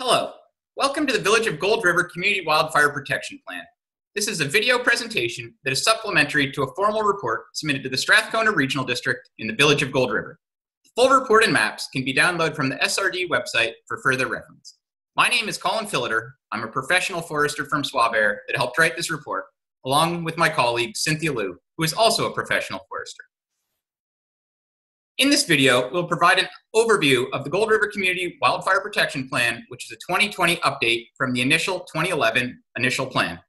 Hello, welcome to the Village of Gold River Community Wildfire Protection Plan. This is a video presentation that is supplementary to a formal report submitted to the Strathcona Regional District in the Village of Gold River. The full report and maps can be downloaded from the SRD website for further reference. My name is Colin Philiter. I'm a professional forester from Swabair that helped write this report, along with my colleague Cynthia Liu, who is also a professional forester. In this video, we'll provide an overview of the Gold River Community Wildfire Protection Plan, which is a 2020 update from the initial 2011 initial plan.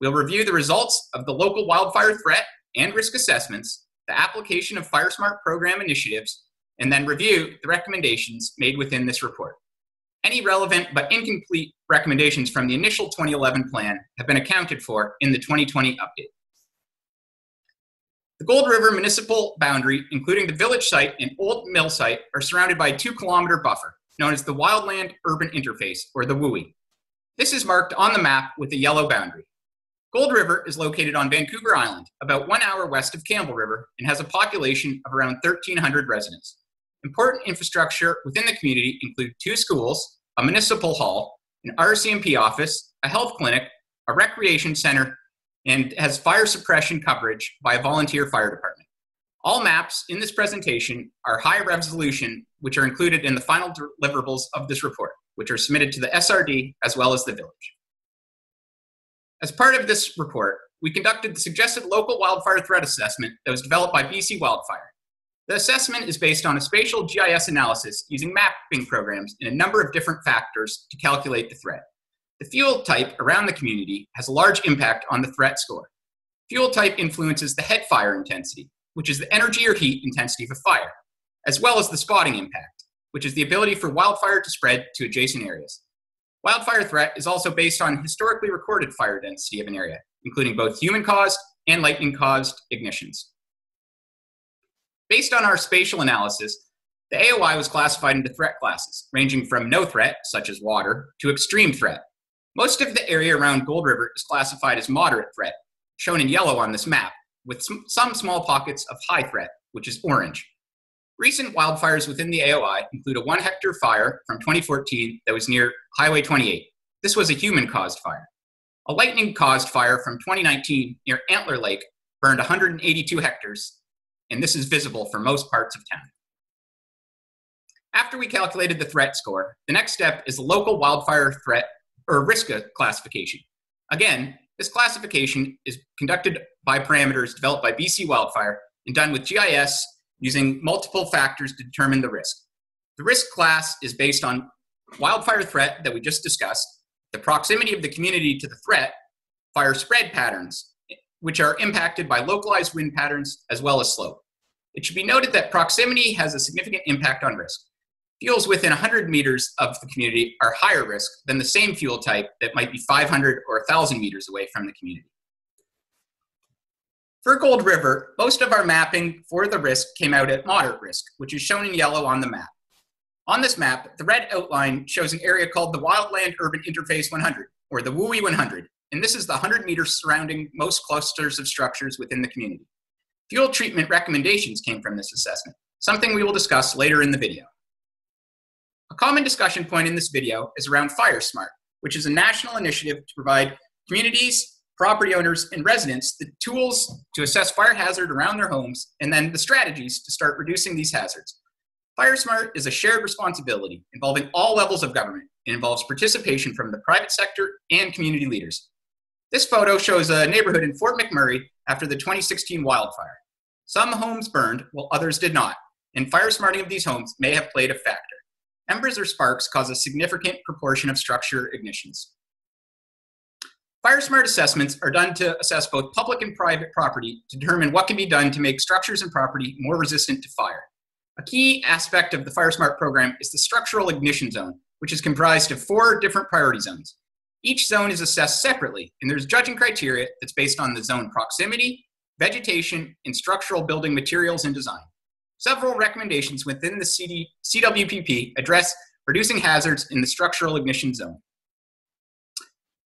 We'll review the results of the local wildfire threat and risk assessments, the application of FireSmart program initiatives, and then review the recommendations made within this report. Any relevant but incomplete recommendations from the initial 2011 plan have been accounted for in the 2020 update. The Gold River municipal boundary, including the village site and old mill site, are surrounded by a two kilometer buffer, known as the Wildland Urban Interface, or the WUI. This is marked on the map with a yellow boundary. Gold River is located on Vancouver Island, about one hour west of Campbell River, and has a population of around 1,300 residents. Important infrastructure within the community include two schools, a municipal hall, an RCMP office, a health clinic, a recreation center, and has fire suppression coverage by a volunteer fire department. All maps in this presentation are high resolution, which are included in the final deliverables of this report, which are submitted to the SRD as well as the village. As part of this report, we conducted the suggested local wildfire threat assessment that was developed by BC Wildfire. The assessment is based on a spatial GIS analysis using mapping programs in a number of different factors to calculate the threat. The fuel type around the community has a large impact on the threat score. Fuel type influences the head fire intensity, which is the energy or heat intensity of a fire, as well as the spotting impact, which is the ability for wildfire to spread to adjacent areas. Wildfire threat is also based on historically recorded fire density of an area, including both human caused and lightning caused ignitions. Based on our spatial analysis, the AOI was classified into threat classes, ranging from no threat, such as water, to extreme threat, most of the area around Gold River is classified as moderate threat, shown in yellow on this map, with some small pockets of high threat, which is orange. Recent wildfires within the AOI include a one hectare fire from 2014 that was near Highway 28. This was a human caused fire. A lightning caused fire from 2019 near Antler Lake burned 182 hectares, and this is visible for most parts of town. After we calculated the threat score, the next step is the local wildfire threat or risk classification. Again, this classification is conducted by parameters developed by BC Wildfire and done with GIS using multiple factors to determine the risk. The risk class is based on wildfire threat that we just discussed, the proximity of the community to the threat, fire spread patterns, which are impacted by localized wind patterns as well as slope. It should be noted that proximity has a significant impact on risk. Fuels within 100 meters of the community are higher risk than the same fuel type that might be 500 or 1,000 meters away from the community. For Gold River, most of our mapping for the risk came out at moderate risk, which is shown in yellow on the map. On this map, the red outline shows an area called the Wildland Urban Interface 100, or the WUI 100, and this is the 100 meters surrounding most clusters of structures within the community. Fuel treatment recommendations came from this assessment, something we will discuss later in the video. A common discussion point in this video is around FireSmart, which is a national initiative to provide communities, property owners, and residents the tools to assess fire hazard around their homes and then the strategies to start reducing these hazards. FireSmart is a shared responsibility involving all levels of government. It involves participation from the private sector and community leaders. This photo shows a neighborhood in Fort McMurray after the 2016 wildfire. Some homes burned while others did not, and fire smarting of these homes may have played a factor. Embers or sparks cause a significant proportion of structure ignitions. Fire smart assessments are done to assess both public and private property to determine what can be done to make structures and property more resistant to fire. A key aspect of the Fire Smart program is the structural ignition zone, which is comprised of four different priority zones. Each zone is assessed separately, and there's judging criteria that's based on the zone proximity, vegetation, and structural building materials and design. Several recommendations within the CD, CWPP address reducing hazards in the structural ignition zone.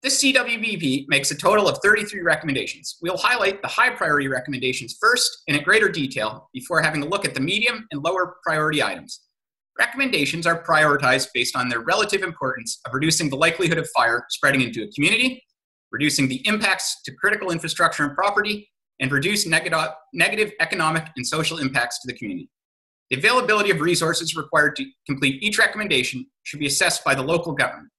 This CWPP makes a total of 33 recommendations. We'll highlight the high priority recommendations first and in greater detail before having a look at the medium and lower priority items. Recommendations are prioritized based on their relative importance of reducing the likelihood of fire spreading into a community, reducing the impacts to critical infrastructure and property, and reduce negative economic and social impacts to the community. The availability of resources required to complete each recommendation should be assessed by the local government.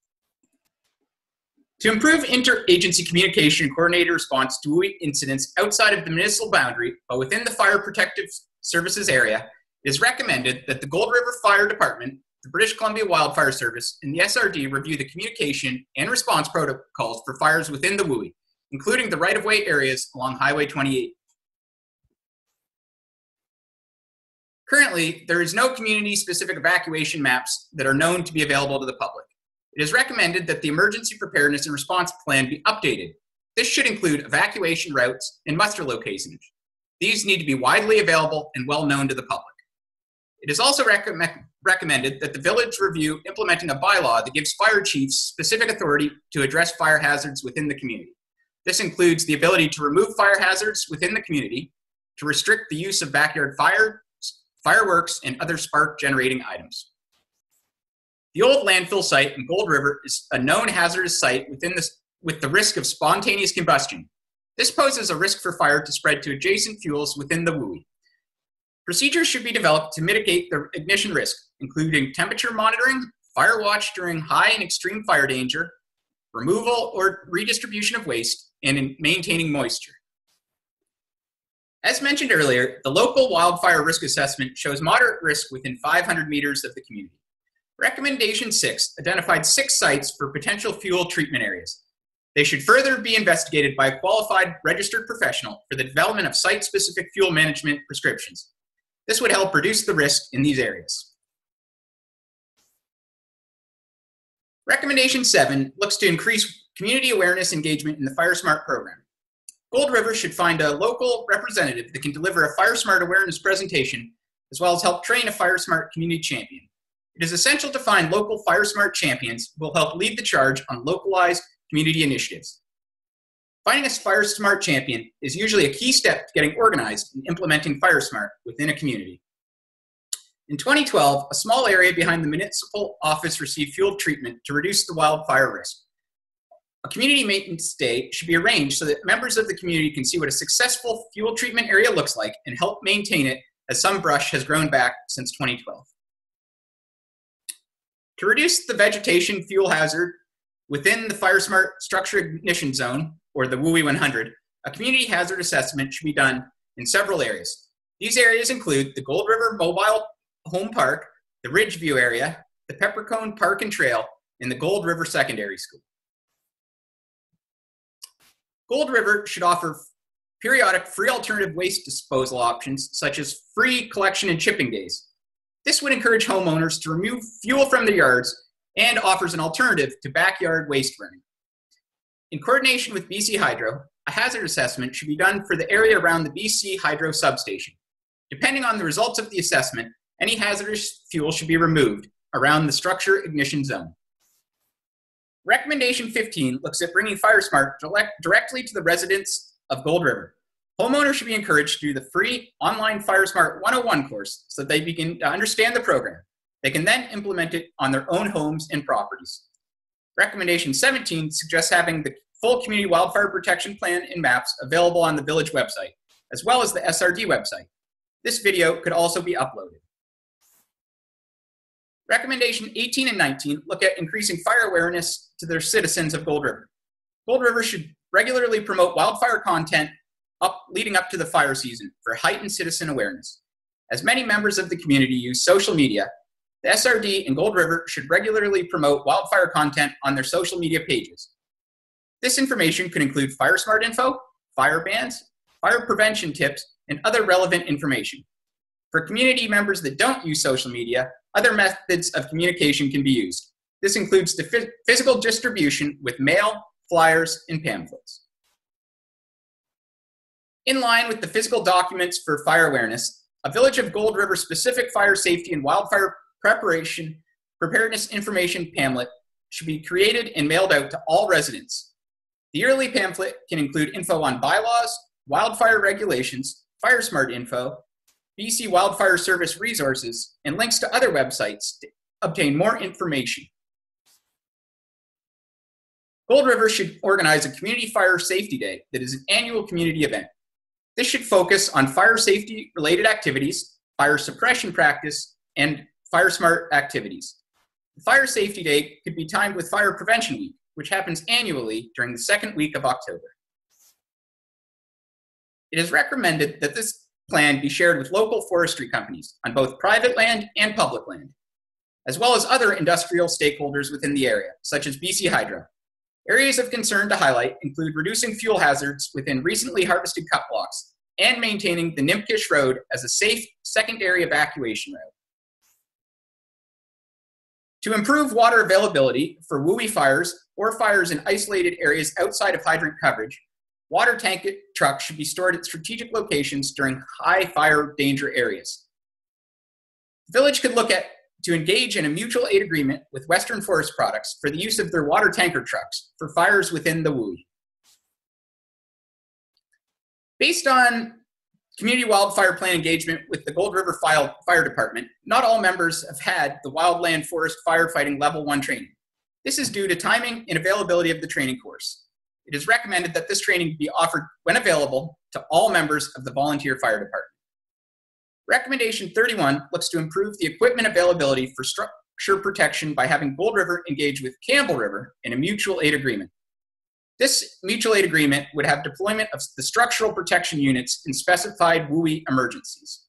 To improve interagency communication and coordinated response to incidents outside of the municipal boundary but within the fire protective services area, it is recommended that the Gold River Fire Department, the British Columbia Wildfire Service, and the SRD review the communication and response protocols for fires within the WUI, including the right of way areas along Highway 28. Currently, there is no community specific evacuation maps that are known to be available to the public. It is recommended that the emergency preparedness and response plan be updated. This should include evacuation routes and muster locations. These need to be widely available and well known to the public. It is also recommend, recommended that the village review implementing a bylaw that gives fire chiefs specific authority to address fire hazards within the community. This includes the ability to remove fire hazards within the community, to restrict the use of backyard fire, fireworks, and other spark generating items. The old landfill site in Gold River is a known hazardous site within this, with the risk of spontaneous combustion. This poses a risk for fire to spread to adjacent fuels within the WUI. Procedures should be developed to mitigate the ignition risk, including temperature monitoring, fire watch during high and extreme fire danger, removal or redistribution of waste, and in maintaining moisture. As mentioned earlier, the local wildfire risk assessment shows moderate risk within 500 meters of the community. Recommendation 6 identified six sites for potential fuel treatment areas. They should further be investigated by a qualified registered professional for the development of site specific fuel management prescriptions. This would help reduce the risk in these areas. Recommendation 7 looks to increase community awareness engagement in the FireSmart program. Gold River should find a local representative that can deliver a FireSmart awareness presentation, as well as help train a FireSmart community champion. It is essential to find local FireSmart champions who will help lead the charge on localized community initiatives. Finding a FireSmart champion is usually a key step to getting organized and implementing FireSmart within a community. In 2012, a small area behind the municipal office received fuel treatment to reduce the wildfire risk. A community maintenance day should be arranged so that members of the community can see what a successful fuel treatment area looks like and help maintain it as some brush has grown back since 2012. To reduce the vegetation fuel hazard within the Fire Smart structure ignition zone, or the WUI 100, a community hazard assessment should be done in several areas. These areas include the Gold River Mobile Home Park, the Ridgeview area, the Peppercorn Park and Trail, and the Gold River Secondary School. Gold River should offer periodic free alternative waste disposal options such as free collection and chipping days. This would encourage homeowners to remove fuel from their yards and offers an alternative to backyard waste burning. In coordination with BC Hydro, a hazard assessment should be done for the area around the BC Hydro substation. Depending on the results of the assessment, any hazardous fuel should be removed around the structure ignition zone. Recommendation 15 looks at bringing FireSmart directly to the residents of Gold River. Homeowners should be encouraged to do the free online FireSmart 101 course so that they begin to understand the program. They can then implement it on their own homes and properties. Recommendation 17 suggests having the full community wildfire protection plan and maps available on the village website, as well as the SRD website. This video could also be uploaded. Recommendation 18 and 19 look at increasing fire awareness to their citizens of Gold River. Gold River should regularly promote wildfire content up, leading up to the fire season for heightened citizen awareness. As many members of the community use social media, the SRD and Gold River should regularly promote wildfire content on their social media pages. This information could include fire smart info, fire bans, fire prevention tips, and other relevant information. For community members that don't use social media, other methods of communication can be used. This includes the physical distribution with mail, flyers, and pamphlets. In line with the physical documents for fire awareness, a Village of Gold River specific fire safety and wildfire preparation preparedness information pamphlet should be created and mailed out to all residents. The yearly pamphlet can include info on bylaws, wildfire regulations, fire smart info, BC Wildfire Service resources, and links to other websites to obtain more information. Gold River should organize a Community Fire Safety Day that is an annual community event. This should focus on fire safety related activities, fire suppression practice, and fire smart activities. The Fire Safety Day could be timed with Fire Prevention Week, which happens annually during the second week of October. It is recommended that this plan be shared with local forestry companies on both private land and public land, as well as other industrial stakeholders within the area, such as BC Hydro, Areas of concern to highlight include reducing fuel hazards within recently harvested cut blocks and maintaining the Nimpkish Road as a safe secondary evacuation route. To improve water availability for WUI fires or fires in isolated areas outside of hydrant coverage, water tank trucks should be stored at strategic locations during high fire danger areas. The village could look at to engage in a mutual aid agreement with Western Forest Products for the use of their water tanker trucks for fires within the WUI. Based on community wildfire plan engagement with the Gold River Fire Department, not all members have had the wildland forest firefighting level one training. This is due to timing and availability of the training course. It is recommended that this training be offered when available to all members of the volunteer fire department. Recommendation 31 looks to improve the equipment availability for structure protection by having Gold River engage with Campbell River in a mutual aid agreement. This mutual aid agreement would have deployment of the structural protection units in specified WUI emergencies.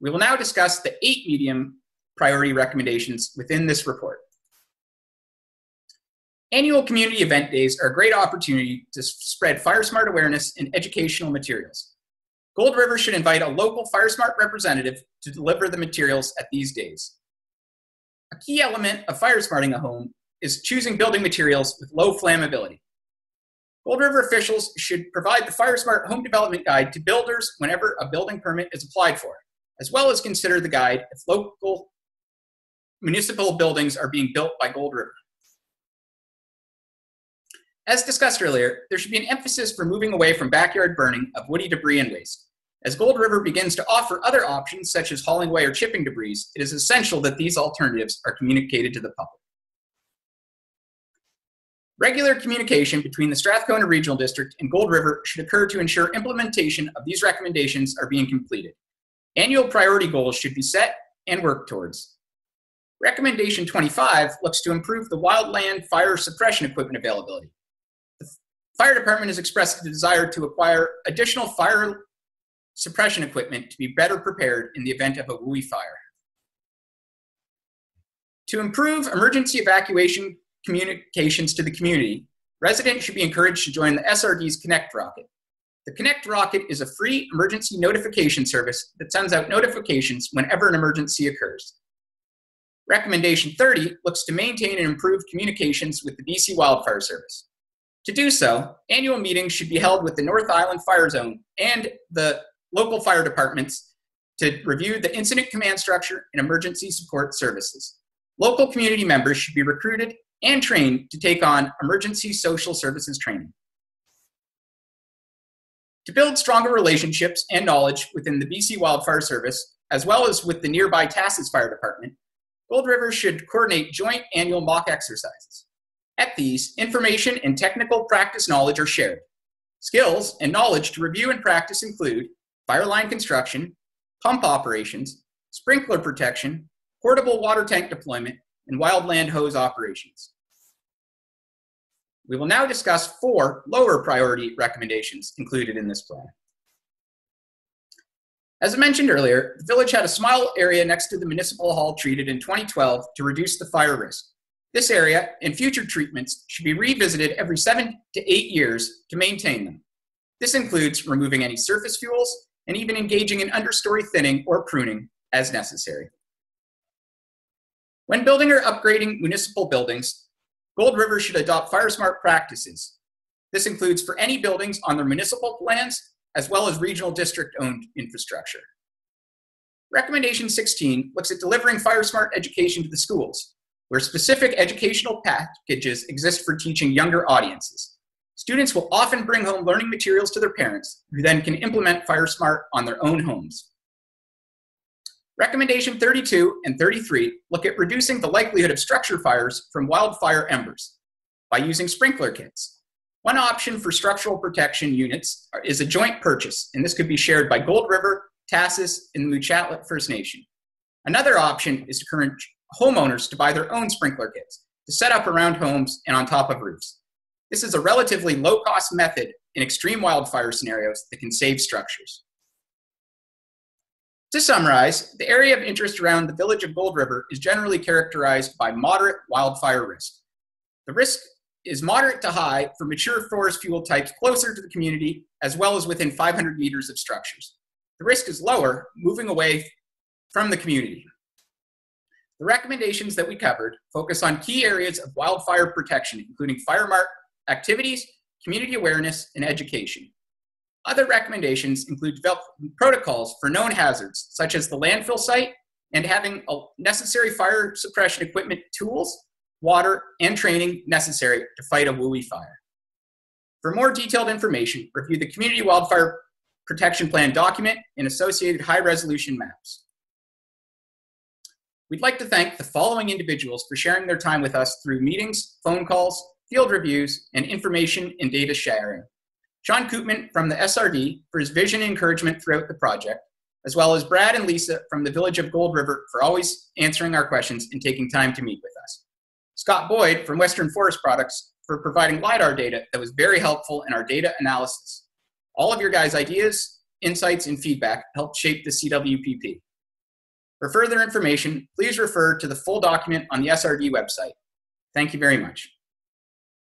We will now discuss the eight medium priority recommendations within this report. Annual community event days are a great opportunity to spread fire smart awareness and educational materials. Gold River should invite a local FireSmart representative to deliver the materials at these days. A key element of fire smarting a home is choosing building materials with low flammability. Gold River officials should provide the FireSmart Home Development Guide to builders whenever a building permit is applied for, as well as consider the guide if local municipal buildings are being built by Gold River. As discussed earlier, there should be an emphasis for moving away from backyard burning of woody debris and waste. As Gold River begins to offer other options, such as hauling away or chipping debris, it is essential that these alternatives are communicated to the public. Regular communication between the Strathcona Regional District and Gold River should occur to ensure implementation of these recommendations are being completed. Annual priority goals should be set and worked towards. Recommendation 25 looks to improve the wildland fire suppression equipment availability. Fire department has expressed the desire to acquire additional fire suppression equipment to be better prepared in the event of a WUI fire. To improve emergency evacuation communications to the community, residents should be encouraged to join the SRD's Connect Rocket. The Connect Rocket is a free emergency notification service that sends out notifications whenever an emergency occurs. Recommendation 30 looks to maintain and improve communications with the BC Wildfire Service. To do so, annual meetings should be held with the North Island Fire Zone and the local fire departments to review the incident command structure and emergency support services. Local community members should be recruited and trained to take on emergency social services training. To build stronger relationships and knowledge within the BC Wildfire Service, as well as with the nearby Tahsis Fire Department, Gold River should coordinate joint annual mock exercises. At these, information and technical practice knowledge are shared. Skills and knowledge to review and practice include fire line construction, pump operations, sprinkler protection, portable water tank deployment, and wildland hose operations. We will now discuss four lower priority recommendations included in this plan. As I mentioned earlier, the village had a small area next to the municipal hall treated in 2012 to reduce the fire risk. This area and future treatments should be revisited every seven to eight years to maintain them. This includes removing any surface fuels and even engaging in understory thinning or pruning as necessary. When building or upgrading municipal buildings, Gold River should adopt fire smart practices. This includes for any buildings on their municipal lands as well as regional district owned infrastructure. Recommendation 16 looks at delivering fire smart education to the schools where specific educational packages exist for teaching younger audiences. Students will often bring home learning materials to their parents, who then can implement FireSmart on their own homes. Recommendation 32 and 33 look at reducing the likelihood of structure fires from wildfire embers by using sprinkler kits. One option for structural protection units is a joint purchase, and this could be shared by Gold River, Tahsis, and the Muchalaht First Nation. Another option is to homeowners to buy their own sprinkler kits to set up around homes and on top of roofs. This is a relatively low cost method in extreme wildfire scenarios that can save structures. To summarize, the area of interest around the village of Gold River is generally characterized by moderate wildfire risk. The risk is moderate to high for mature forest fuel types closer to the community, as well as within 500 meters of structures. The risk is lower moving away from the community. The recommendations that we covered focus on key areas of wildfire protection, including FireSmart activities, community awareness, and education. Other recommendations include developing protocols for known hazards, such as the landfill site, and having necessary fire suppression equipment tools water, and training necessary to fight a WUI fire. For more detailed information, review the Community Wildfire Protection Plan document and associated high resolution maps. We'd like to thank the following individuals for sharing their time with us through meetings, phone calls, field reviews, and information and data sharing. Sean Koopman from the SRD for his vision and encouragement throughout the project, as well as Brad and Lisa from the Village of Gold River for always answering our questions and taking time to meet with us. Scott Boyd from Western Forest Products for providing LiDAR data that was very helpful in our data analysis. All of your guys' ideas, insights, and feedback helped shape the CWPP. For further information, please refer to the full document on the SRD website. Thank you very much.